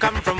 come from